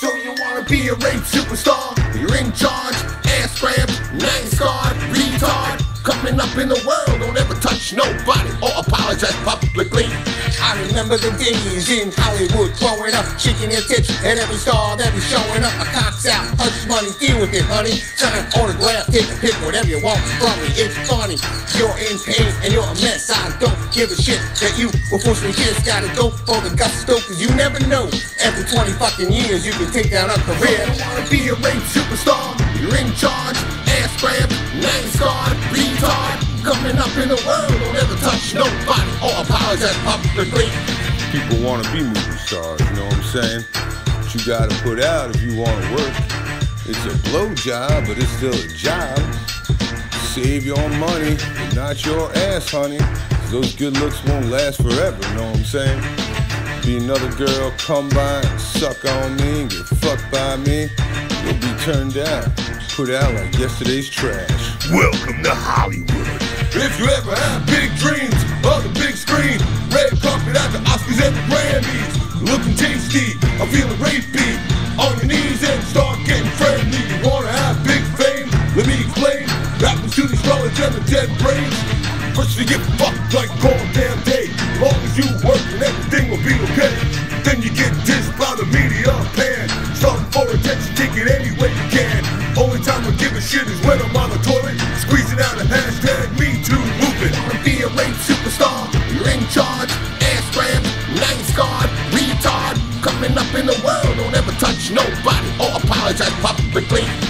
So you wanna be a rape superstar? You're in charge, Coming up in the world, don't ever touch nobody or apologize publicly. I remember the days in Hollywood growing up, shaking your tits at every star that is showing up. A cock's out, hush money, deal with it, honey. Sign autograph, take a pic, whatever you want from me. It's funny, you're in pain and you're a mess. I don't give a shit that you were forced to kids. Gotta go for the gusto, cause you never know. After 20 fucking years, you can take down a career. You wanna be a rape superstar? You're in charge, retard. Coming up in the world, don't ever touch nobody or apologize publicly. People want to be movie stars, you know what I'm saying? But you gotta put out if you want to work. It's a blow job, but it's still a job. Save your money, but not your ass, honey. 'Cause Those good looks won't last forever, you know what I'm saying? Be another girl, come by and suck on me and get fucked by me. You'll be turned out, put out like yesterday's trash. Welcome to Hollywood. If you ever have big dreams of the big screen, red carpet at the Oscars and the Grammys, looking tasty, I'm feeling rapey. On your knees and start getting friendly. You wanna have big fame? Let me explain. Rappers to these knowledge and the dead brains. First you get fucked like all damn day. As Long as you work and everything will be okay. Then you get dissed by the media pan. Starting for attention, take it any way you can. Only time I give a shit is when I'm on You're in charge, ass grab, name scarred, retard. Coming up in the world, don't ever touch nobody or apologize publicly.